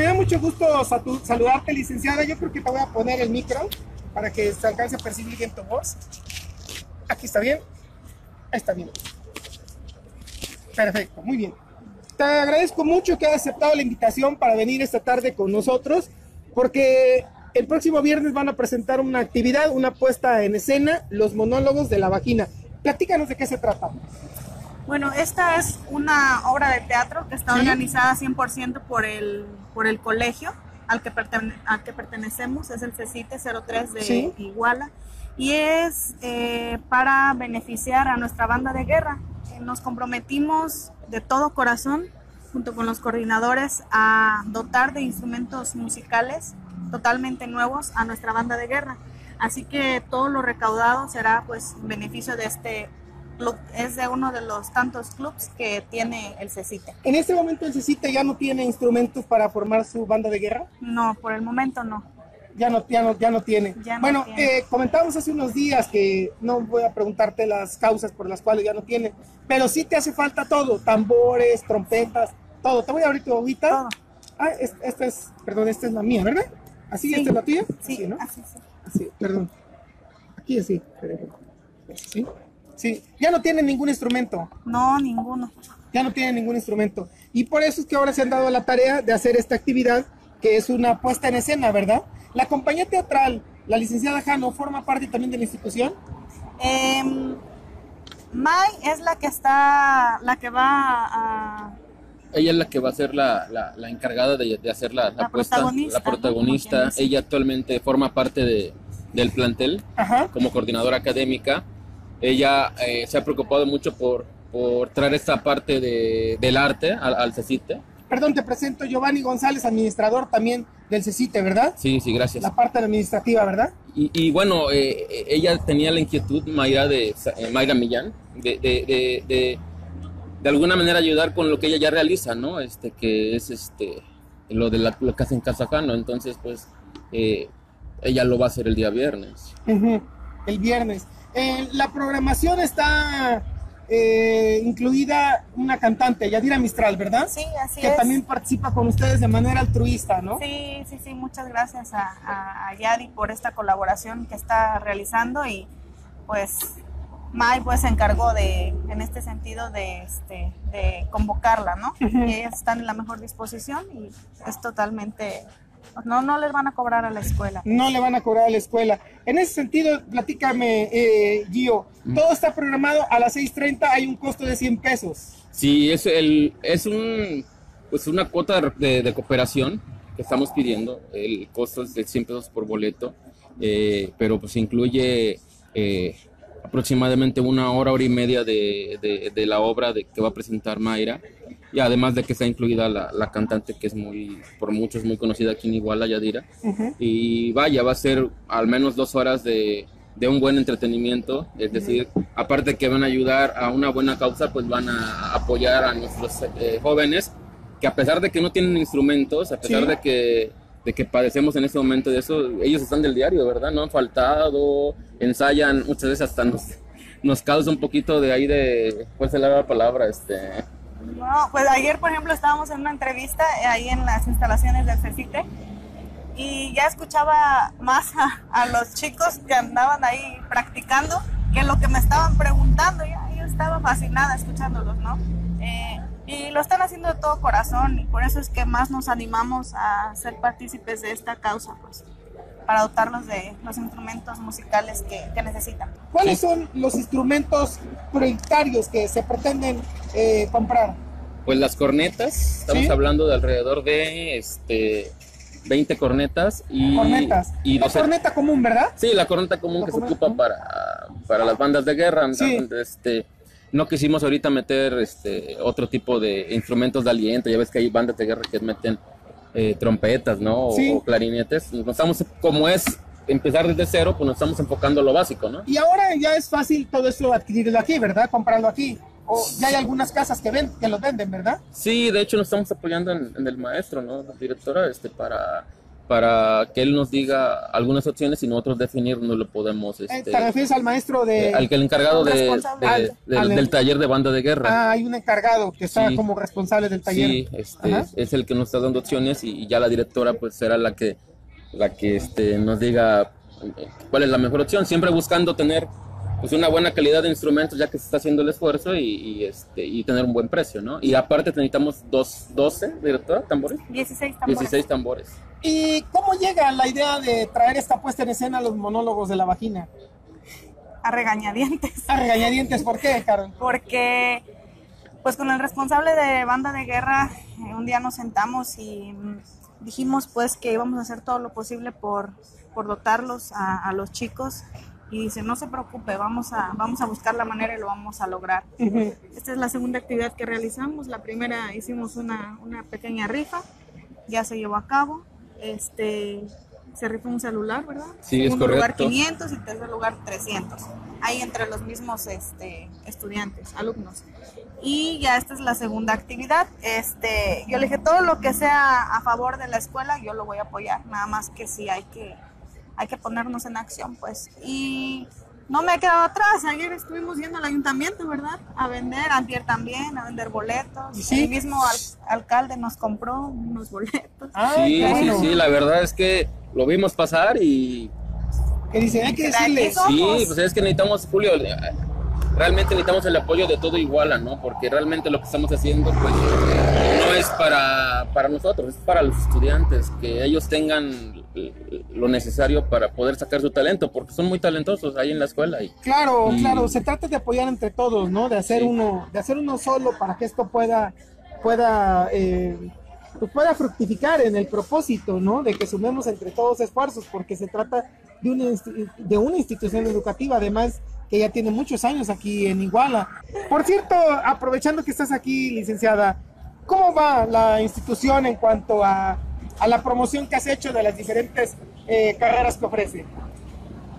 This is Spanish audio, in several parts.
Me da mucho gusto saludarte, licenciada. Yo creo que te voy a poner el micro para que se alcance a percibir bien tu voz. Aquí está bien. Ahí está bien. Perfecto, muy bien. Te agradezco mucho que hayas aceptado la invitación para venir esta tarde con nosotros, porque el próximo viernes van a presentar una actividad, una puesta en escena, los monólogos de la vagina. Platícanos de qué se trata. Bueno, esta es una obra de teatro que está Sí. organizada 100% por el, por el colegio al que, pertene- al que pertenecemos, es el CECITE 03 de Sí. Iguala, y es eh, para beneficiar a nuestra banda de guerra. Nos comprometimos de todo corazón, junto con los coordinadores, a dotar de instrumentos musicales totalmente nuevos a nuestra banda de guerra. Así que todo lo recaudado será pues en beneficio de este Es de uno de los tantos clubs que tiene el CECITE. En este momento el CECITE ya no tiene instrumentos para formar su banda de guerra. No, por el momento no. Ya no, ya no, ya no tiene. Ya no bueno, tiene. eh, comentábamos hace unos días que no voy a preguntarte las causas por las cuales ya no tiene, pero sí te hace falta todo, tambores, trompetas, todo. Te voy a abrir tu ahorita. Todo. Ah, es- esta es, perdón, esta es la mía, ¿verdad? ¿Así? Sí. ¿Esta es la tuya? Sí, ¿no? así sí. Así, perdón. Aquí así. ¿Sí? Sí, ya no tiene ningún instrumento. No, ninguno. ya no tienen ningún instrumento. Y por eso es que ahora se han dado la tarea de hacer esta actividad, que es una puesta en escena, ¿verdad? La compañía teatral, la licenciada Jano, forma parte también de la institución. Em, Mai es la que está, la que va a... Ella es la que va a ser la, la, la encargada de, de hacer la, la La puesta, protagonista, la protagonista. Ella actualmente forma parte de, del plantel Ajá. como coordinadora académica. Ella eh, se ha preocupado mucho por, por traer esta parte de, del arte al, al CECITE. Perdón, te presento Giovanni González, administrador también del CECITE, ¿verdad? Sí, sí, gracias. La parte administrativa, ¿verdad? Y, y bueno, eh, ella tenía la inquietud, Mayra, de, eh, Mayra Millán, de, de, de, de, alguna manera ayudar con lo que ella ya realiza, ¿no? Este, que es este, lo de la, lo que hace en Casa Jano. Entonces, pues, eh, ella lo va a hacer el día viernes. El viernes. Eh, la programación está eh, incluida una cantante, Yadira Mistral, ¿verdad? Sí, así que es. también participa con ustedes de manera altruista, ¿no? Sí, sí, sí, muchas gracias a, a, a Yadi por esta colaboración que está realizando y pues Mai pues se encargó de, en este sentido, de, este, de convocarla, ¿no? Y ellas están en la mejor disposición y es totalmente, no, no les van a cobrar a la escuela. no le van a cobrar a la escuela. En ese sentido, platícame, eh, Gio, todo está programado a las 6.30, hay un costo de 100 pesos. Sí, es, el, es un, pues una cuota de, de- de cooperación que estamos pidiendo. El costo es de 100 pesos por boleto, eh, pero pues incluye eh, aproximadamente una hora, hora y media de, de- de la obra de, que va a presentar Mayra. Y además de que está incluida la, la cantante que es muy, por muchos muy conocida aquí en Iguala, Yadira. Y vaya, va a ser al menos dos horas de, de un buen entretenimiento, es decir, aparte que van a ayudar a una buena causa, pues van a apoyar a nuestros eh, jóvenes que a pesar de que no tienen instrumentos, a pesar Sí. de que de que padecemos en este momento de eso, ellos están del diario, ¿verdad? No han faltado, ensayan, muchas veces hasta nos, nos causa un poquito de ahí de, ¿cuál será la palabra? Este, No, pues ayer, por ejemplo, estábamos en una entrevista eh, ahí en las instalaciones del CECITE y ya escuchaba más a, los chicos que andaban ahí practicando que lo que me estaban preguntando. Ya, yo estaba fascinada escuchándolos, ¿no? Eh, y lo están haciendo de todo corazón y por eso es que más nos animamos a ser partícipes de esta causa, pues, para dotarlos de los instrumentos musicales que, que necesitan. ¿Cuáles son los instrumentos prioritarios que se pretenden eh, comprar? Pues las cornetas, estamos ¿Sí? hablando de alrededor de este 20 cornetas y Cornetas. y la corneta común, ¿verdad? Sí, la corneta común La que se común. ocupa para, para las bandas de guerra. Sí. Este, no quisimos ahorita meter este otro tipo de instrumentos de aliento. Ya ves que hay bandas de guerra que meten eh, trompetas, ¿no? O, Sí. o clarinetes. Nos estamos, como es empezar desde cero, pues nos estamos enfocando a lo básico, ¿no? Y ahora ya es fácil todo eso adquirirlo aquí, ¿verdad? Comprarlo aquí. O ya hay algunas casas que ven, que los venden, ¿verdad? Sí, de hecho nos estamos apoyando en, en el maestro, ¿no? La directora, este, para para que él nos diga algunas opciones y nosotros definir no lo podemos. Eh, Este, ¿Te refieres al maestro de...? eh, al que el encargado de, Responsable. de- Al- del- al- del taller de banda de guerra. Ah, hay un encargado que está Sí. como responsable del taller. Sí, este, Ajá. es el que nos está dando opciones y, y ya la directora pues será la que la que este, nos diga eh, cuál es la mejor opción, siempre buscando tener pues una buena calidad de instrumentos ya que se está haciendo el esfuerzo y, y, este, y tener un buen precio, ¿no? Y aparte necesitamos dos, 12, directora, tambores, 16 tambores. 16 tambores. ¿Y cómo llega la idea de traer esta puesta en escena a los monólogos de la vagina? A regañadientes. A regañadientes, ¿por qué, Carol? porque pues con el responsable de banda de guerra eh, un día nos sentamos y mm, dijimos pues que íbamos a hacer todo lo posible por, por dotarlos a, a los chicos y dice no se preocupe vamos a vamos a buscar la manera y lo vamos a lograr esta es la segunda actividad que realizamos la primera hicimos una, una pequeña rifa ya se llevó a cabo este se rifó un celular verdad Sí, es segundo lugar correcto. 500 y tercer lugar 300 ahí entre los mismos este, estudiantes alumnos. Y ya esta es la segunda actividad. Este yo le dije todo lo que sea a favor de la escuela yo lo voy a apoyar. Nada más que sí hay que hay que ponernos en acción pues y no me he quedado atrás ayer estuvimos yendo al ayuntamiento verdad a vender antier también a vender boletos Sí. el mismo al- alcalde nos compró unos boletos Ah, Sí, sí, sí, la verdad es que lo vimos pasar y Que dice, hay que decirle. Sí, pues es que necesitamos, Julio, eh, realmente necesitamos el apoyo de todo Iguala, ¿no? Porque realmente lo que estamos haciendo, pues, no es para, para nosotros, es para los estudiantes, que ellos tengan lo necesario para poder sacar su talento, porque son muy talentosos ahí en la escuela. Y, Claro, Y- claro, se trata de apoyar entre todos, ¿no? De hacer Sí. uno, de hacer uno solo para que esto pueda, pueda, eh, pues pueda fructificar en el propósito, ¿no? De que sumemos entre todos esfuerzos, porque se trata de una, de una institución educativa, además que ya tiene muchos años aquí en Iguala. Por cierto, aprovechando que estás aquí, licenciada, ¿cómo va la institución en cuanto a, a la promoción que has hecho de las diferentes eh, carreras que ofrece?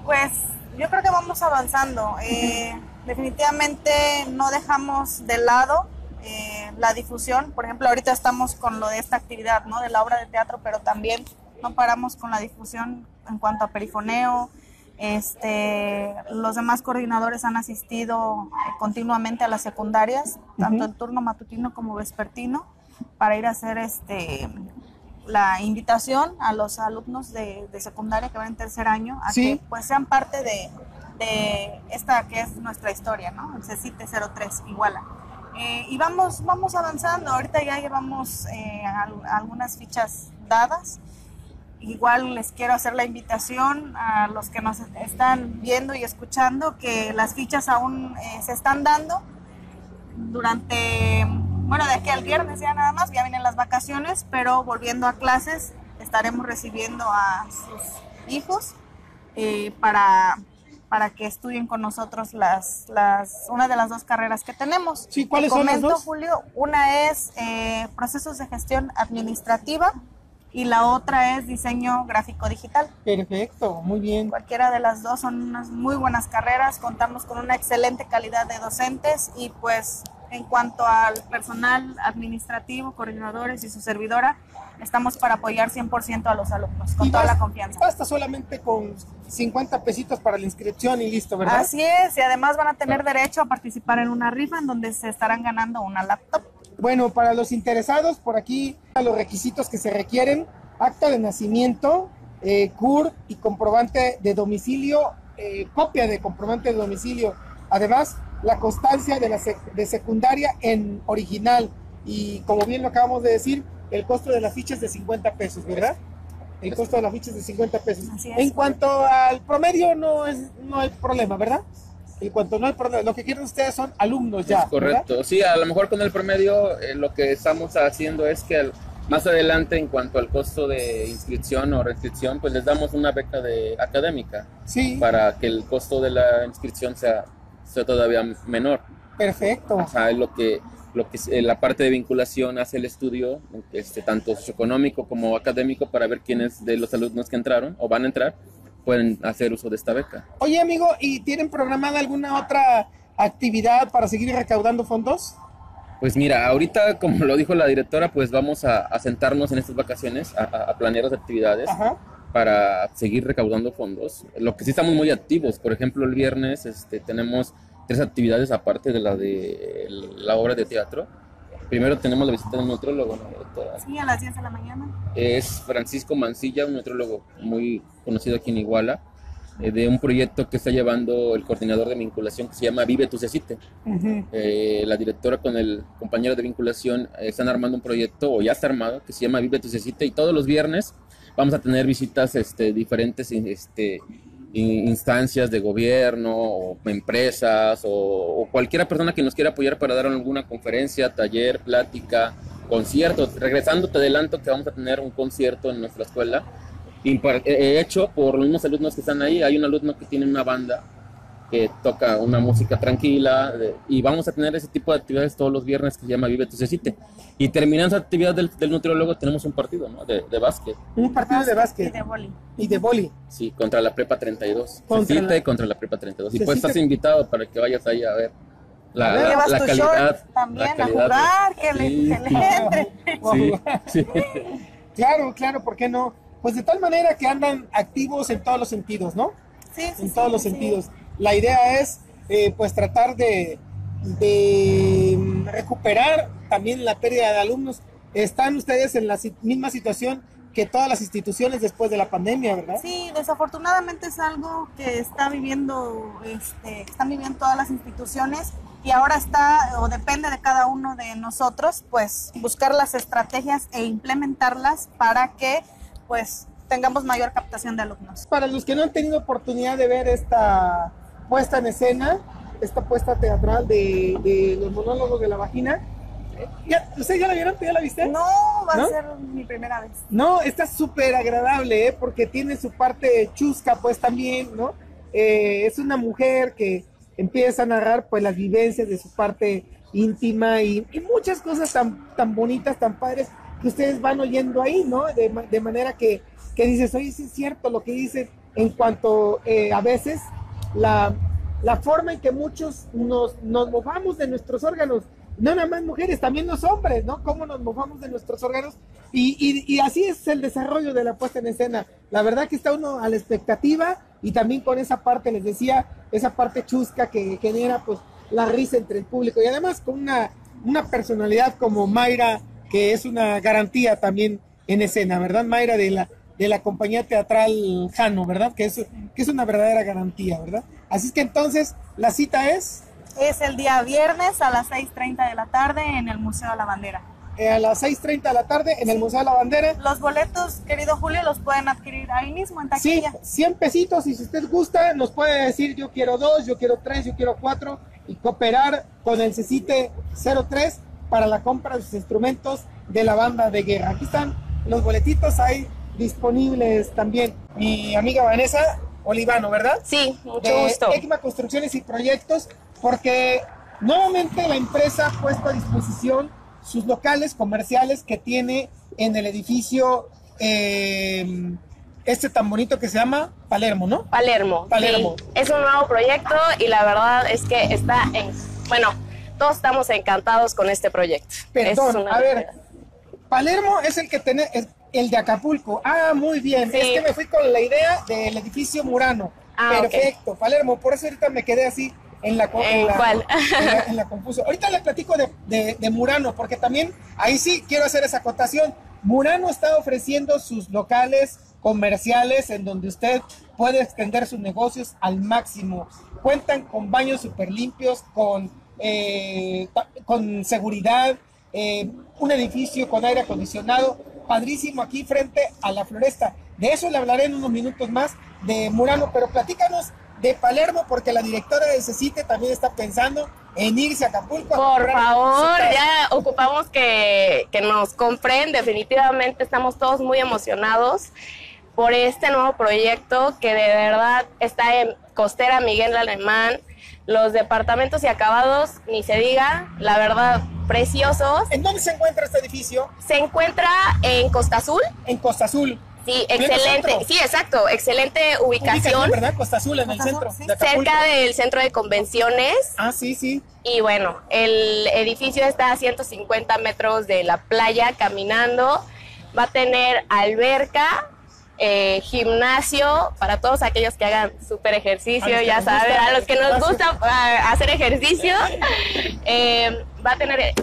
Pues yo creo que vamos avanzando. Eh, definitivamente no dejamos de lado eh, la difusión. Por ejemplo, ahorita estamos con lo de esta actividad, ¿no? De la obra de teatro, pero también no paramos con la difusión en cuanto a perifoneo. Este, los demás coordinadores han asistido continuamente a las secundarias, tanto en turno matutino como vespertino, para ir a hacer este la invitación a los alumnos de, de secundaria que van en tercer año a Sí. que pues sean parte de, de esta que es nuestra historia, ¿no? El CECITE 03 Iguala. Eh, y vamos, vamos avanzando, ahorita ya llevamos eh, al- algunas fichas dadas. Igual les quiero hacer la invitación a los que nos están viendo y escuchando que las fichas aún eh, se están dando durante, bueno, de aquí al viernes ya nada más, ya vienen las vacaciones, pero volviendo a clases estaremos recibiendo a sus hijos eh, para, para que estudien con nosotros las, las, una de las dos carreras que tenemos. Sí, ¿cuáles Te son las comento, dos? Julio, una es eh, procesos de gestión administrativa y la otra es diseño gráfico digital. Perfecto, muy bien. Cualquiera de las dos son unas muy buenas carreras, contamos con una excelente calidad de docentes y pues en cuanto al personal administrativo, coordinadores y su servidora, estamos para apoyar 100% a los alumnos, con Y toda la confianza. Basta solamente con 50 pesitos para la inscripción y listo, ¿verdad? Así es, y además van a tener derecho a participar en una rifa en donde se estarán ganando una laptop. Bueno, para los interesados, por aquí los requisitos que se requieren, acta de nacimiento, eh, CUR y comprobante de domicilio, eh, copia de comprobante de domicilio. Además, la constancia de la sec- de secundaria en original. Y como bien lo acabamos de decir, el costo de la ficha es de 50 pesos, ¿verdad? El costo de la ficha es de 50 pesos. Así es. En cuanto al promedio, no, es, no hay problema, ¿verdad? En cuanto no hay problema, lo que quieren ustedes son alumnos ya. Es correcto. Sí, a lo mejor con el promedio eh, lo que estamos haciendo es que al- más adelante en cuanto al costo de inscripción o reinscripción, pues les damos una beca de académica. Sí, para que el costo de la inscripción sea, sea todavía menor. perfecto. O sea, es lo que, lo que es- eh, la parte de vinculación hace el estudio, este, tanto socioeconómico como académico, para ver quiénes de los alumnos que entraron o van a entrar pueden hacer uso de esta beca. Oye, amigo, ¿y tienen programada alguna otra actividad para seguir recaudando fondos? Pues mira, ahorita, como lo dijo la directora, pues vamos a, a sentarnos en estas vacaciones a, a- a planear las actividades Ajá. Para seguir recaudando fondos. Lo que sí estamos muy activos, por ejemplo, el viernes este, tenemos tres actividades aparte de la de la obra de teatro. Primero tenemos la visita de un nutriólogo, ¿no, doctora? Sí, a las 10 de la mañana. es Francisco Mancilla, un nutriólogo muy conocido aquí en Iguala, eh, de un proyecto que está llevando el coordinador de vinculación que se llama Vive tu Cecite. Eh, la directora con el compañero de vinculación eh, están armando un proyecto, o ya está armado, que se llama Vive tu Cecite, y todos los viernes vamos a tener visitas este, diferentes este, in- instancias de gobierno, o empresas, o, o cualquiera persona que nos quiera apoyar para dar alguna conferencia, taller, plática, conciertos. Regresando, te adelanto que vamos a tener un concierto en nuestra escuela, impar- eh, hecho por los mismos alumnos que están ahí. Hay un alumno que tiene una banda que toca una música tranquila y vamos a tener ese tipo de actividades todos los viernes que se llama Vive tu Cecite. Y terminando esa actividad del, del nutriólogo tenemos un partido ¿no? de, de básquet, Un partido de Y básquet de boli. y de boli. sí, contra la Prepa 32. Contra Cecite la- contra la Prepa 32. Y pues estás invitado para que vayas ahí a ver la, A ver. la- Llevas la tu calidad. short también la a calidad de- jugar, que le, Sí. que le entre. Sí, sí. Claro, claro, ¿por qué no? Pues de tal manera que andan activos en todos los sentidos, ¿no? Sí, sí, en sí, todos los sí. sentidos. La idea es, eh, pues, tratar de, de mm, recuperar también la pérdida de alumnos. Están ustedes en la misma situación que todas las instituciones después de la pandemia, ¿verdad? Sí, desafortunadamente es algo que está viviendo, este, están viviendo todas las instituciones y ahora está o depende de cada uno de nosotros, pues buscar las estrategias e implementarlas para que, pues, tengamos mayor captación de alumnos. Para los que no han tenido oportunidad de ver esta puesta en escena, esta puesta teatral de, de los monólogos de la vagina, ¿ya, ¿ustedes ya la vieron? ¿Tú ya la viste? No va ¿No? a ser mi primera vez. No, está súper agradable, ¿eh? porque tiene su parte chusca, pues también, ¿no? Eh, es una mujer que empieza a narrar, pues, las vivencias de su parte íntima y, y muchas cosas tan, tan bonitas, tan padres, que ustedes van oyendo ahí, ¿no? De, de manera que, que dices, oye, sí es cierto lo que dicen en cuanto eh, a veces la, la forma en que muchos nos, nos mofamos de nuestros órganos, no nada más mujeres, también los hombres, ¿no? Cómo nos mofamos de nuestros órganos y, y- y así es el desarrollo de la puesta en escena. La verdad que está uno a la expectativa y también con esa parte, les decía, esa parte chusca que genera pues la risa entre el público y además con una, una personalidad como Mayra, que es una garantía también en escena, ¿verdad? Mayra de la, de la compañía teatral Jano, ¿verdad? Que es, que es una verdadera garantía, ¿verdad? Así es que entonces la cita es Es el día viernes a las 6.30 de la tarde en el Museo de la Bandera. eh, a las 6.30 de la tarde en el Museo de la Bandera. Los boletos, querido Julio, los pueden adquirir ahí mismo en Sí, taquilla. 100 pesitos y si usted gusta nos puede decir yo quiero dos, yo quiero tres, yo quiero cuatro y cooperar con el CECITE 03 para la compra de sus instrumentos de la banda de guerra. Aquí están los boletitos ahí disponibles también. Mi amiga Vanessa Olivano, ¿verdad? Sí, mucho de gusto. ECMA Construcciones y Proyectos, porque nuevamente la empresa ha puesto a disposición sus locales comerciales que tiene en el edificio eh, este tan bonito que se llama Palermo, ¿no? Palermo. Palermo. sí. es un nuevo proyecto y la verdad es que está en... Bueno, todos estamos encantados con este proyecto. Perdón, Es a ver. Palermo es el que tiene, el de Acapulco. Ah, muy bien. Sí. Es que me fui con la idea del edificio Murano. Ah. Perfecto, Palermo. Por eso ahorita me quedé así en la, ¿En la- en la- en la. Ahorita le platico de, de- de Murano, porque también ahí sí quiero hacer esa acotación. Murano está ofreciendo sus locales comerciales en donde usted puede extender sus negocios al máximo. Cuentan con baños súper limpios, con, eh, con seguridad, eh, un edificio con aire acondicionado, padrísimo aquí frente a la floresta. De eso le hablaré en unos minutos más de Murano, pero platícanos de Palermo porque la directora de CECITE también está pensando en irse a Acapulco. a Por favor, ya ocupamos que, que nos compren. Definitivamente estamos todos muy emocionados por este nuevo proyecto que de verdad está en Costera Miguel Alemán. Los departamentos y acabados, ni se diga, la verdad, preciosos. ¿En dónde se encuentra este edificio? Se encuentra en Costa Azul, En Costa Azul. Sí, excelente. Sí, exacto. Excelente Ubicación, ubicación. ¿verdad? Costa Azul en el Costa centro. sí. de. Cerca del centro de convenciones. Ah, sí, sí. Y bueno, el edificio está a 150 metros de la playa caminando. Va a tener alberca, eh, gimnasio para todos aquellos que hagan súper A ejercicio, que ya saben, a los que nos gusta ah, hacer ejercicio. Eh, va a tener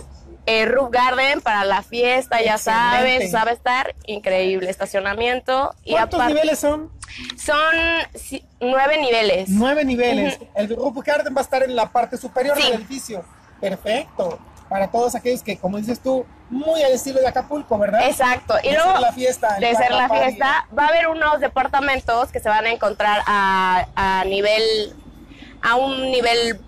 eh, roof garden para la fiesta, ya Excelente. sabes, sabe estar increíble. Estacionamiento. Y ¿Cuántos aparte, niveles son? son si- nueve niveles. Nueve niveles. El Roof Garden va a estar en la parte superior Sí. del edificio. Perfecto. Para todos aquellos que, como dices tú, muy al estilo de Acapulco, ¿verdad? Exacto. Y De luego, ser la fiesta, de ser la fiesta, va a haber unos departamentos que se van a encontrar a, a nivel, a un nivel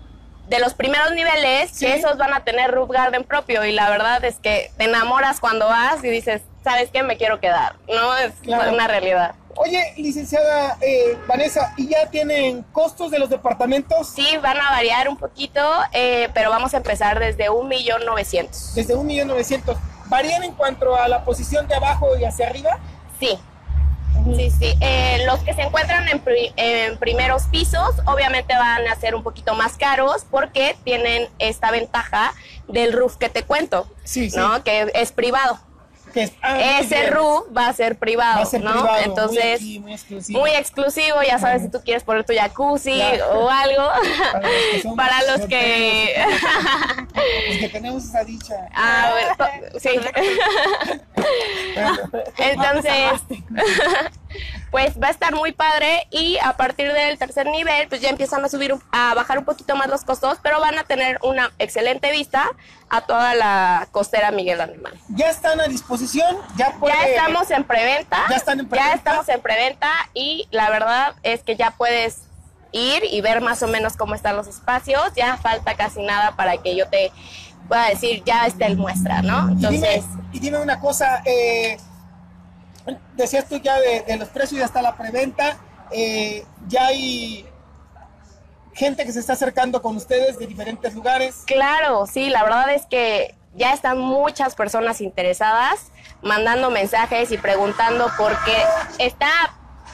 de los primeros niveles, Sí. que esos van a tener roof garden propio. Y la verdad es que te enamoras cuando vas y dices, ¿sabes qué? Me quiero quedar. No es Claro. una realidad. Oye, licenciada eh, Vanessa, ¿y ya tienen costos de los departamentos? Sí, van a variar un poquito, eh, pero vamos a empezar desde un millón novecientos. Desde un millón novecientos. ¿Varían en cuanto a la posición de abajo y hacia arriba? Sí. Sí, sí. Eh, los que se encuentran en, pri- en primeros pisos obviamente van a ser un poquito más caros porque tienen esta ventaja del roof que te cuento, Sí, sí. ¿no? Que es privado. Es- ah, muy Ese roof va a ser privado, Va a ser ¿no? privado, muy Entonces, aquí, muy exclusivo. muy exclusivo, ya sabes si tú quieres poner tu jacuzzi Claro. o algo. Para los que Para los que... Los que tenemos esa dicha. Ah, bueno, sí. Entonces, pues va a estar muy padre y a partir del tercer nivel, pues ya empiezan a subir, a bajar un poquito más los costos, pero van a tener una excelente vista a toda la costera Miguel Alemán. Ya están a disposición, ya puede... Ya estamos en preventa. ¿Ya están en preventa? Ya estamos en preventa y la verdad es que ya puedes ir y ver más o menos cómo están los espacios. Ya falta casi nada para que yo te pueda decir, ya está el muestra, ¿no? Y dime, Entonces, y dime una cosa, eh, decías tú ya de, de los precios, ya está la preventa, eh, ya hay gente que se está acercando con ustedes de diferentes lugares. Claro, sí, la verdad es que ya están muchas personas interesadas mandando mensajes y preguntando porque está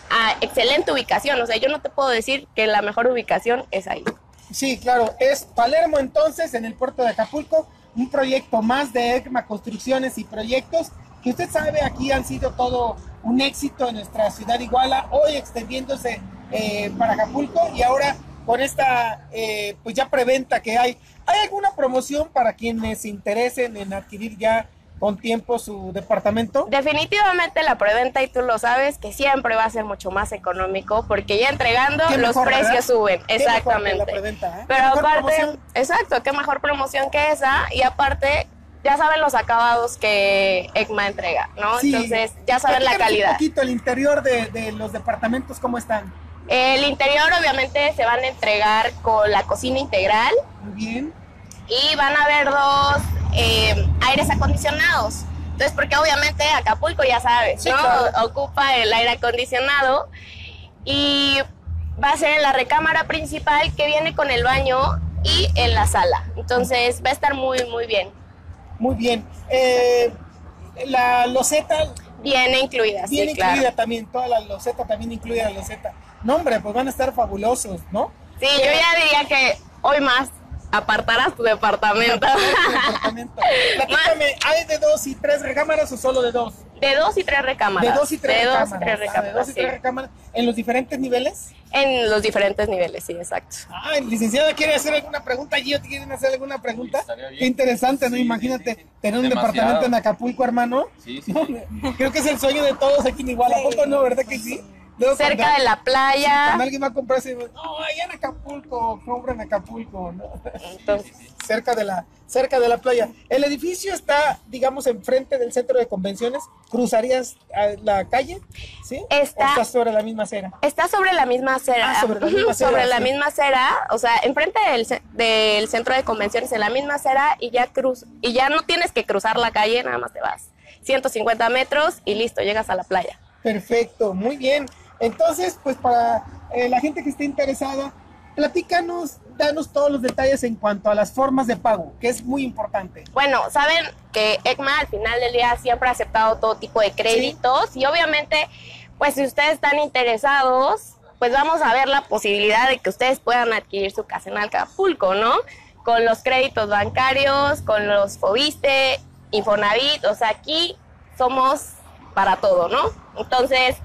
a excelente ubicación. O sea, yo no te puedo decir que la mejor ubicación es ahí. Sí, claro, es Palermo entonces en el puerto de Acapulco, un proyecto más de ECMA Construcciones y Proyectos que usted sabe aquí han sido todo un éxito en nuestra ciudad Iguala, hoy extendiéndose eh, para Acapulco y ahora con esta eh, pues ya preventa que hay. ¿Hay alguna promoción para quienes se interesen en adquirir ya con tiempo su departamento? Definitivamente la preventa, y tú lo sabes, que siempre va a ser mucho más económico porque ya entregando los mejor, precios ¿verdad? suben. Qué mejor que Exactamente. la preventa, ¿eh? Pero aparte, promoción. exacto, qué mejor promoción que esa. Y aparte, ya saben los acabados que ECMA entrega, ¿no? Sí. Entonces, ya saben la calidad. Un poquito el interior de, de los departamentos, ¿cómo están? El interior obviamente se van a entregar con la cocina integral Muy bien. y van a haber dos eh, aires acondicionados. Entonces, porque obviamente Acapulco ya sabes, Sí, ¿no? claro. Ocupa el aire acondicionado y va a ser en la recámara principal que viene con el baño y en la sala. Entonces, va a estar muy, muy bien. Muy bien. Eh, la loseta Viene incluida, viene sí, claro. incluida también, toda la loseta también incluye la loseta. No, hombre, pues van a estar fabulosos, ¿no? Sí, yo ya diría que hoy más apartarás tu departamento. Departamento. Platícame, ¿hay de dos y tres recámaras o solo de dos? De dos y tres recámaras. De dos y tres De dos y recámaras. tres Ah, de recámaras, dos y tres recámaras. ¿En los diferentes niveles? En los diferentes niveles, sí, exacto. Ah, licenciada, ¿quiere hacer alguna pregunta? ¿Yo te quieren hacer alguna pregunta? Qué interesante, ¿no? Sí, Imagínate sí. tener un Demasiado. departamento en Acapulco, hermano. Sí, sí, No, sí. Creo que es el sueño de todos aquí en Iguala. ¿A poco no, verdad que sí? Luego Cerca cuando- de la playa. Cuando alguien va a comprarse, no, allá en Acapulco, compra en Acapulco, ¿no? Entonces, cerca de la cerca de la playa. El edificio está, digamos, enfrente del centro de convenciones. ¿Cruzarías a la calle? ¿Sí? Está- ¿O estás sobre la misma acera? Está sobre la misma acera. Ah, sobre la misma acera, sobre la sí. misma acera, o sea, enfrente del centro de convenciones, en la misma acera, y ya cruz, y ya no tienes que cruzar la calle, nada más te vas. 150 metros y listo, llegas a la playa. Perfecto, muy bien. Entonces, pues para eh, la gente que esté interesada, platícanos danos todos los detalles en cuanto a las formas de pago, que es muy importante. Bueno, saben que ECMA al final del día siempre ha aceptado todo tipo de créditos y obviamente, pues si ustedes están interesados, pues vamos a ver la posibilidad de que ustedes puedan adquirir su casa en Acapulco, ¿no? Con los créditos bancarios, con los Fobiste, Infonavit, o sea, aquí somos para todo, ¿no? Entonces,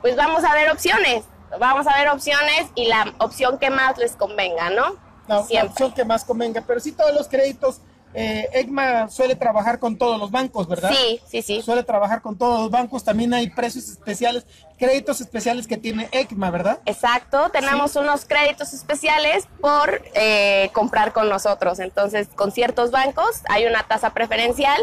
pues vamos a ver opciones, vamos a ver opciones y la opción que más les convenga, ¿no? La, la opción que más convenga, pero sí todos los créditos, eh, ECMA suele trabajar con todos los bancos, ¿verdad? Sí, sí, sí. Suele trabajar con todos los bancos, también hay precios especiales, créditos especiales que tiene ECMA, ¿verdad? Exacto, tenemos unos créditos especiales por eh, comprar con nosotros. Entonces, con ciertos bancos hay una tasa preferencial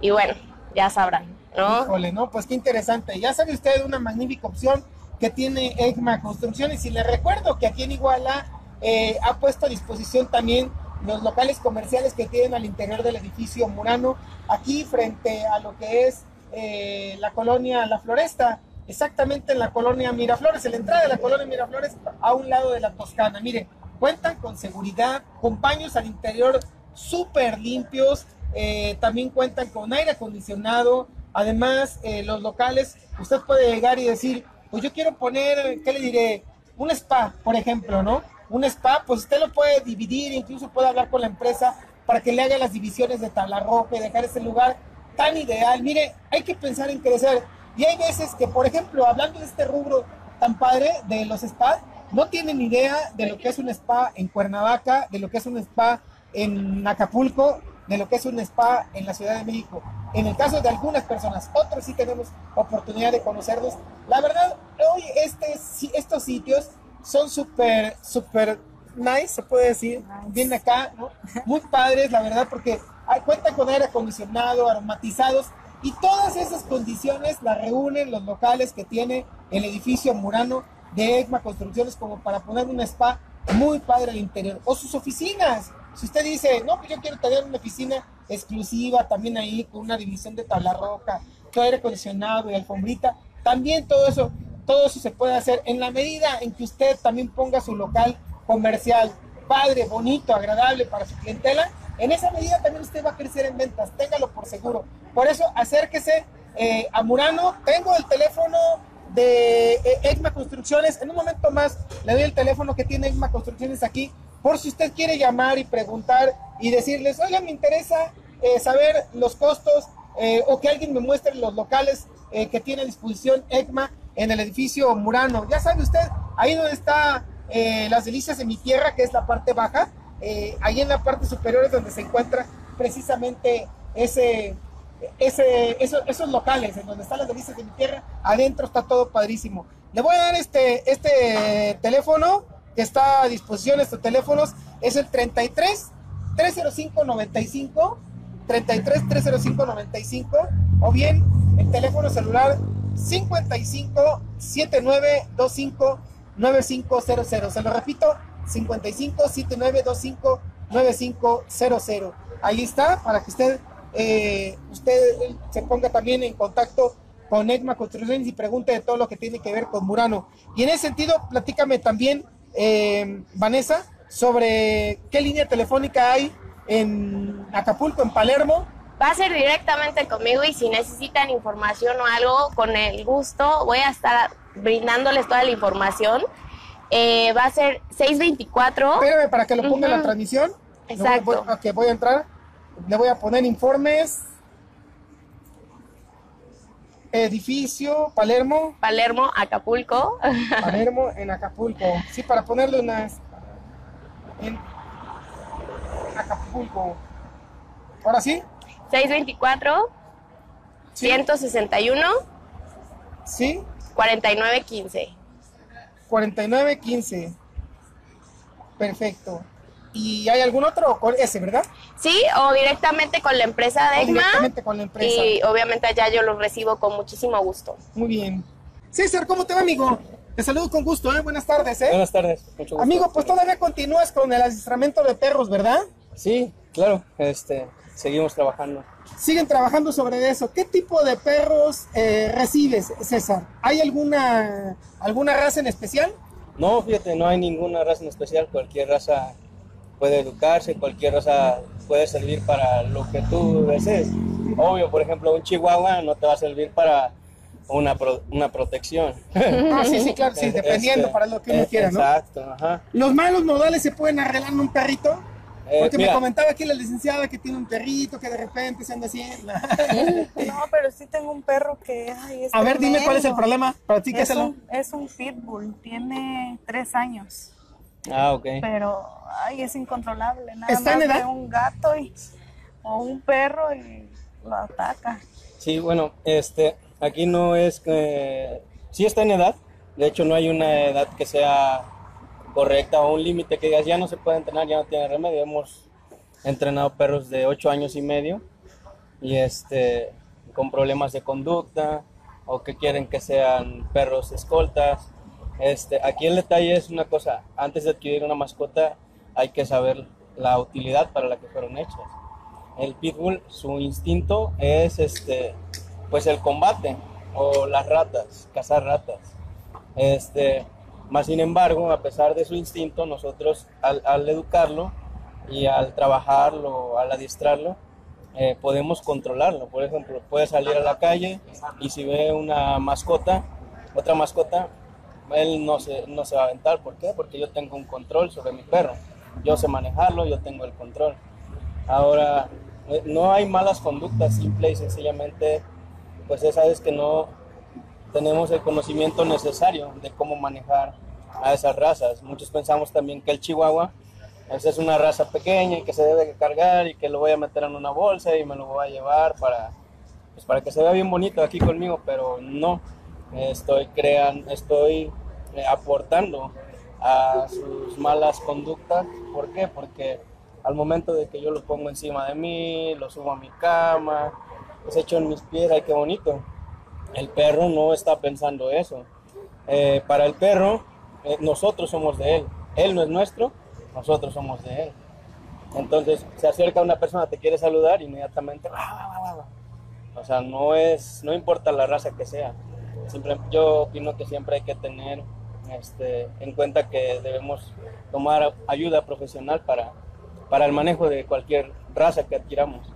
y bueno, ya sabrán, ¿no? Híjole, no, pues qué interesante. Ya sabe usted una magnífica opción que tiene ECMA Construcciones y le recuerdo que aquí en Iguala eh, ha puesto a disposición también los locales comerciales que tienen al interior del edificio Murano, aquí frente a lo que es eh, la colonia La Floresta, exactamente en la colonia Miraflores, en la entrada de la colonia Miraflores, a un lado de la Toscana. Mire, cuentan con seguridad, con baños al interior súper limpios, eh, también cuentan con aire acondicionado, además eh, los locales, usted puede llegar y decir, pues yo quiero poner, ¿qué le diré? Un spa, por ejemplo, ¿no? Un spa, pues usted lo puede dividir, incluso puede hablar con la empresa para que le haga las divisiones de tabla roja y dejar ese lugar tan ideal. Mire, hay que pensar en crecer. Y hay veces que, por ejemplo, hablando de este rubro tan padre de los spas, no tienen idea de lo que es un spa en Cuernavaca, de lo que es un spa en Acapulco, de lo que es un spa en la Ciudad de México. En el caso de algunas personas, otros sí tenemos oportunidad de conocerlos. La verdad, hoy este, estos sitios son súper, súper nice, se puede decir, bien acá, ¿no? Muy padres, la verdad, porque cuentan con aire acondicionado, aromatizados, y todas esas condiciones las reúnen los locales que tiene el edificio Murano de ECMA Construcciones como para poner un spa muy padre al interior. O sus oficinas. Si usted dice, no, pues yo quiero tener una oficina exclusiva también ahí con una división de tabla roca, todo aire acondicionado y alfombrita, también todo eso, todo eso se puede hacer en la medida en que usted también ponga su local comercial padre, bonito, agradable para su clientela. En esa medida también usted va a crecer en ventas, téngalo por seguro. Por eso acérquese eh, a Murano. Tengo el teléfono de eh, ECMA Construcciones. En un momento más le doy el teléfono que tiene ECMA Construcciones aquí, por si usted quiere llamar y preguntar y decirles, oiga, me interesa eh, saber los costos eh, o que alguien me muestre los locales eh, que tiene a disposición ECMA en el edificio Murano. Ya sabe usted, ahí donde está las delicias de mi tierra, que es la parte baja, ahí en la parte superior es donde se encuentra precisamente ese, ese, eso- esos locales, en donde están las delicias de mi tierra, adentro está todo padrísimo. Le voy a dar este, este teléfono que está a disposición, estos teléfonos, es el 33 305 95 33 305 95 o bien el teléfono celular 55 79 25 9500. Se lo repito, 55 79 25 9500. Ahí está, para que usted, eh, usted se ponga también en contacto con ECMA Construcciones y pregunte de todo lo que tiene que ver con Murano. Y en ese sentido, platícame también, eh, Vanessa, sobre qué línea telefónica hay en Acapulco, en Palermo. Va a ser directamente conmigo y si necesitan información o algo, con el gusto voy a estar brindándoles toda la información. Eh, va a ser 624. Espérame para que lo ponga en la transmisión. Voy- Exacto. voy- ok, voy a entrar. Le voy a poner informes. Edificio, Palermo. Palermo, Acapulco. Palermo en Acapulco. Sí, para ponerle unas. En Acapulco. Ahora sí. 624 Sí. 161 Sí. 4915. 4915. Perfecto. ¿Y hay algún otro? Con ese, ¿verdad? Sí, o directamente con la empresa de O ECMA. directamente con la empresa. Y obviamente allá yo lo recibo con muchísimo gusto. Muy bien. César, ¿cómo te va, amigo? Te saludo con gusto, ¿eh? Buenas tardes, ¿eh? Buenas tardes, mucho gusto. Amigo, pues todavía continúas con el adiestramiento de perros, ¿verdad? Sí, claro, este, seguimos trabajando. Siguen trabajando sobre eso. ¿Qué tipo de perros eh, recibes, César? ¿Hay alguna, alguna raza en especial? No, fíjate, no hay ninguna raza en especial, cualquier raza puede educarse, cualquier raza puede servir para lo que tú desees. Obvio, por ejemplo, un chihuahua no te va a servir para una, pro- una protección. Ah, sí, sí, claro, sí, Este, dependiendo para lo que uno eh, quiera, ¿no? Exacto, ajá. ¿Los malos modales se pueden arreglar en un perrito? Eh, Porque me comentaba aquí la licenciada que tiene un perrito que de repente se anda haciendo. No, pero sí tengo un perro que. Ay, es A ver, dime cuál es el problema. Es Platícaselo. un, es un pitbull, tiene tres años, Ah, ok. pero ay, es incontrolable. Nada ¿Está en más edad? un gato y, o un perro y lo ataca. Sí, bueno, este, aquí no es que, sí está en edad, de hecho no hay una edad que sea correcta o un límite que digas ya no se puede entrenar, ya no tiene remedio. Hemos entrenado perros de 8 años y medio y este, con problemas de conducta o que quieren que sean perros escoltas. Este, aquí el detalle es una cosa, antes de adquirir una mascota hay que saber la utilidad para la que fueron hechas. El pitbull, su instinto es este, pues el combate o las ratas, cazar ratas. Este, más sin embargo, a pesar de su instinto, nosotros al, al educarlo y al trabajarlo, al adiestrarlo, eh, podemos controlarlo. Por ejemplo, puede salir a la calle y si ve una mascota, otra mascota, él no se, no se va a aventar. ¿Por qué? Porque yo tengo un control sobre mi perro. Yo sé manejarlo, yo tengo el control. Ahora, eh, no hay malas conductas, simple y sencillamente, pues esa es que no tenemos el conocimiento necesario de cómo manejar a esas razas. Muchos pensamos también que el chihuahua esa es una raza pequeña y que se debe cargar y que lo voy a meter en una bolsa y me lo voy a llevar para, pues para que se vea bien bonito aquí conmigo, pero no, estoy, crean, estoy eh, aportando a sus malas conductas. ¿Por qué? Porque al momento de que yo lo pongo encima de mí, lo subo a mi cama, los echo en mis pies, ay, qué bonito. El perro no está pensando eso. Eh, para el perro, eh, nosotros somos de él. Él no es nuestro, nosotros somos de él. Entonces se acerca una persona, te quiere saludar, inmediatamente, o sea, no es, no importa la raza que sea. Siempre, yo opino que siempre hay que tener este, en cuenta que debemos tomar ayuda profesional para, para el manejo de cualquier raza que adquiramos.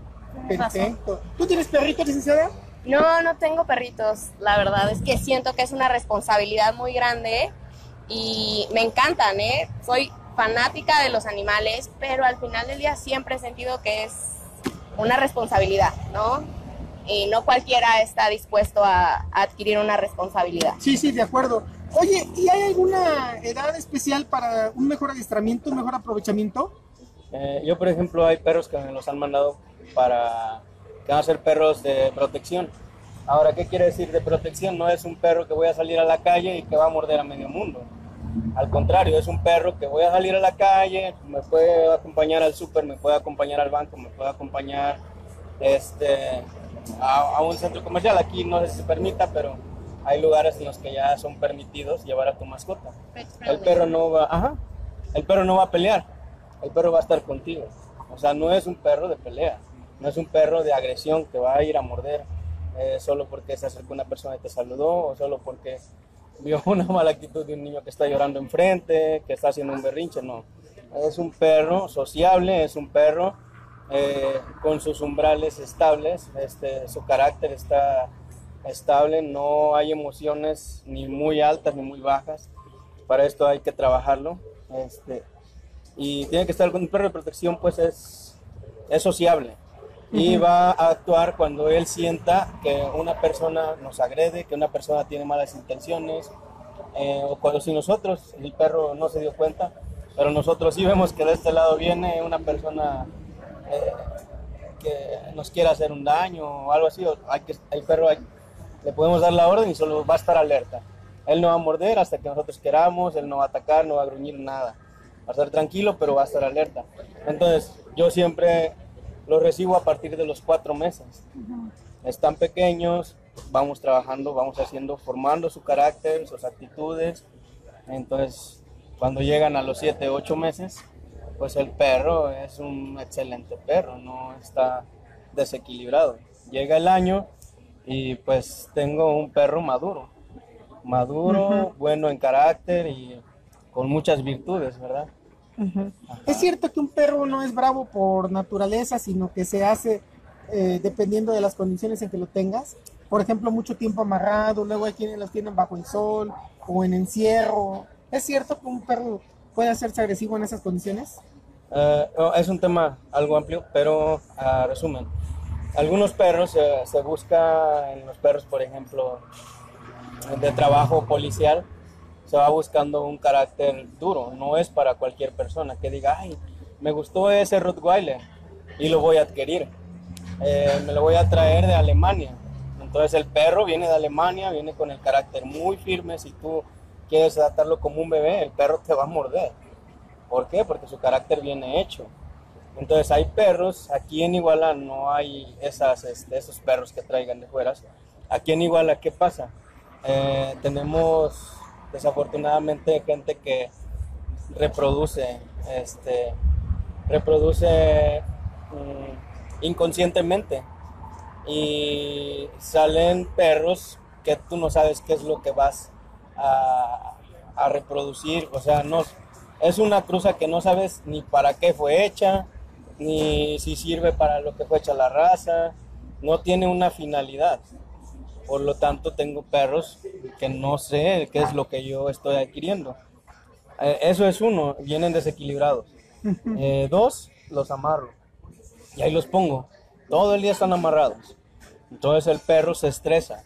Perfecto. ¿Tú tienes perrito, licenciada? No, no tengo perritos. La verdad es que siento que es una responsabilidad muy grande y me encantan, ¿eh? Soy fanática de los animales, pero al final del día siempre he sentido que es una responsabilidad, ¿no? Y no cualquiera está dispuesto a, a adquirir una responsabilidad. Sí, sí, de acuerdo. Oye, ¿y hay alguna edad especial para un mejor adiestramiento, un mejor aprovechamiento? Eh, yo, por ejemplo, hay perros que me los han mandado para que van a ser perros de protección. Ahora, ¿qué quiere decir de protección? No es un perro que voy a salir a la calle y que va a morder a medio mundo. Al contrario, es un perro que voy a salir a la calle, me puede acompañar al súper, me puede acompañar al banco, me puede acompañar este, a, a un centro comercial. Aquí no se permita, pero hay lugares en los que ya son permitidos llevar a tu mascota. El perro no va, ajá, el perro no va a pelear, el perro va a estar contigo. O sea, no es un perro de pelea, no es un perro de agresión que va a ir a morder eh, solo porque se acercó una persona y te saludó o solo porque vio una mala actitud de un niño que está llorando enfrente, que está haciendo un berrinche, no. Es un perro sociable, es un perro eh, con sus umbrales estables, este, su carácter está estable, no hay emociones ni muy altas ni muy bajas. Para esto hay que trabajarlo. Este, y tiene que estar con un perro de protección, pues es, es sociable. Y va a actuar cuando él sienta que una persona nos agrede, que una persona tiene malas intenciones, eh, o cuando si nosotros, el perro no se dio cuenta, pero nosotros sí vemos que de este lado viene una persona eh, que nos quiere hacer un daño o algo así, o hay que, el perro hay- le podemos dar la orden y solo va a estar alerta. Él no va a morder hasta que nosotros queramos, él no va a atacar, no va a gruñir nada. Va a estar tranquilo, pero va a estar alerta. Entonces, yo siempre los recibo a partir de los cuatro meses. Están pequeños, vamos trabajando, vamos haciendo, formando su carácter, sus actitudes. Entonces, cuando llegan a los siete, ocho meses, pues el perro es un excelente perro, no está desequilibrado. Llega el año y pues tengo un perro maduro, maduro, bueno en carácter y con muchas virtudes, ¿verdad? Es cierto que un perro no es bravo por naturaleza, sino que se hace eh, dependiendo de las condiciones en que lo tengas. Por ejemplo, mucho tiempo amarrado, luego hay quienes los tienen bajo el sol o en encierro. ¿Es cierto que un perro puede hacerse agresivo en esas condiciones? No, es un tema algo amplio, pero a resumen. Algunos perros eh, se busca en los perros, por ejemplo, de trabajo policial, se va buscando un carácter duro. No es para cualquier persona que diga, ay, me gustó ese Rottweiler y lo voy a adquirir. Eh, me lo voy a traer de Alemania. Entonces el perro viene de Alemania, viene con el carácter muy firme. Si tú quieres tratarlo como un bebé, el perro te va a morder. ¿Por qué? Porque su carácter viene hecho. Entonces hay perros, aquí en Iguala no hay esas, este, esos perros que traigan de fuera. Aquí en Iguala, ¿qué pasa? Eh, tenemos desafortunadamente gente que reproduce, este, reproduce mm, inconscientemente y salen perros que tú no sabes qué es lo que vas a, a reproducir, o sea, no, es una cruza que no sabes ni para qué fue hecha, ni si sirve para lo que fue hecha la raza, no tiene una finalidad. Por lo tanto, tengo perros que no sé qué es lo que yo estoy adquiriendo. Eh, eso es uno, vienen desequilibrados. Eh, dos, los amarro. Y ahí los pongo. Todo el día están amarrados. Entonces el perro se estresa.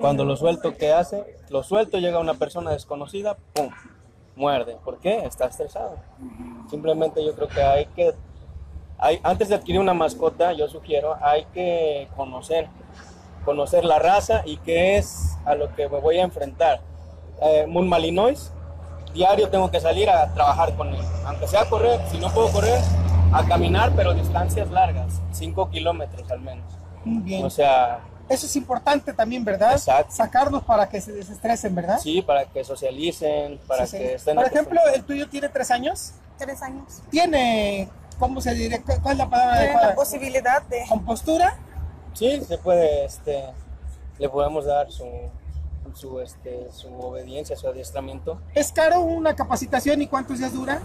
Cuando lo suelto, ¿qué hace? Lo suelto, llega una persona desconocida, ¡pum! Muerde. ¿Por qué? Está estresado. Simplemente yo creo que hay que hay, antes de adquirir una mascota, yo sugiero, hay que conocer conocer la raza y qué es a lo que me voy a enfrentar. Eh, un Malinois, diario tengo que salir a trabajar con él, aunque sea correr, si no puedo correr, a caminar, pero distancias largas, 5 kilómetros al menos. Bien. O sea... Eso es importante también, ¿verdad? Exacto. Sacarlos para que se desestresen, ¿verdad? Sí, para que socialicen, para Sí, sí. que estén... Por ejemplo, el tuyo tiene tres años. Tres años. Tiene, ¿cómo se dice? ¿Cuál es la palabra Tienen la adecuada? posibilidad de... ¿Compostura? Sí, se puede, este, le podemos dar su, su, este, su obediencia, su adiestramiento. ¿Es caro una capacitación y cuántos días dura?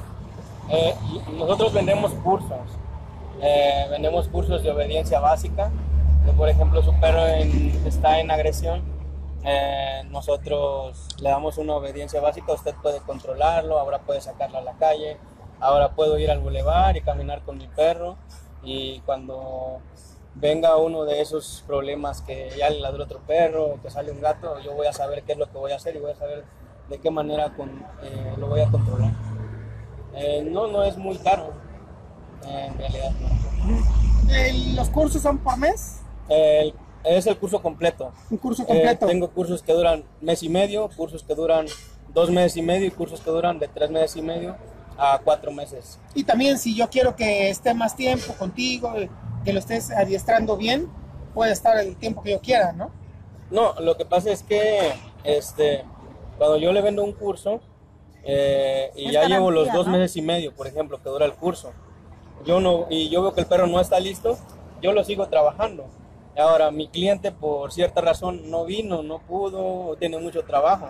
Eh, nosotros vendemos cursos, Eh, vendemos cursos de obediencia básica. Por ejemplo, su perro está en agresión, eh, nosotros le damos una obediencia básica. Usted puede controlarlo, ahora puede sacarlo a la calle, ahora puedo ir al bulevar y caminar con mi perro. Y cuando venga uno de esos problemas que ya le ladró otro perro, que sale un gato, yo voy a saber qué es lo que voy a hacer y voy a saber de qué manera eh, lo voy a controlar. Eh, no, no es muy caro, en realidad. ¿Los cursos son por mes? El- es el curso completo. Un curso Eh, completo. tengo cursos que duran mes y medio, cursos que duran dos meses y medio y cursos que duran de tres meses y medio a cuatro meses. Y también si yo quiero que esté más tiempo contigo, que lo estés adiestrando bien, puede estar el tiempo que yo quiera, ¿no? No, lo que pasa es que este, cuando yo le vendo un curso eh, y Es ya llevo los dos ¿no? meses y medio, por ejemplo, que dura el curso, yo no y yo veo que el perro no está listo, yo lo sigo trabajando. Ahora mi cliente por cierta razón no vino, no pudo, tiene mucho trabajo.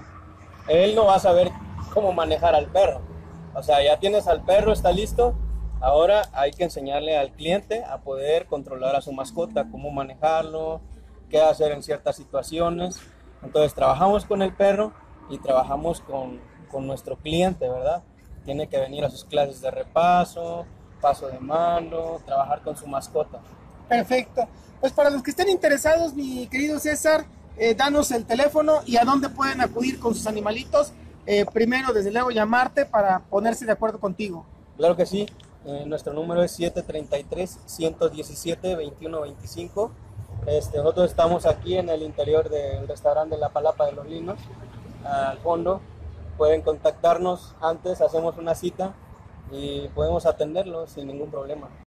Él no va a saber cómo manejar al perro. O sea, ya tienes al perro, está listo. Ahora hay que enseñarle al cliente a poder controlar a su mascota, cómo manejarlo, qué hacer en ciertas situaciones. Entonces trabajamos con el perro y trabajamos con, con nuestro cliente, ¿verdad? Tiene que venir a sus clases de repaso, paso de mando, trabajar con su mascota. Perfecto. Pues para los que estén interesados, mi querido César, eh, danos el teléfono y a dónde pueden acudir con sus animalitos. Eh, primero, desde luego, llamarte para ponerse de acuerdo contigo. Claro que sí. Eh, nuestro número es 733-117-2125. Este, nosotros estamos aquí en el interior del restaurante La Palapa de los Linos, al fondo. Pueden contactarnos antes, hacemos una cita y podemos atenderlos sin ningún problema.